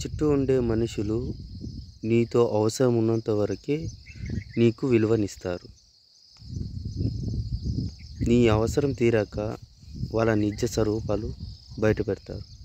చుట్టూ ఉండే మనుషులు నీతో అవసరం ఉన్నంత వరకే నీకు విలువనిస్తారు. నీ అవసరం తీరాక వాళ్ళ నిజ స్వరూపాలు బయట పెడతారు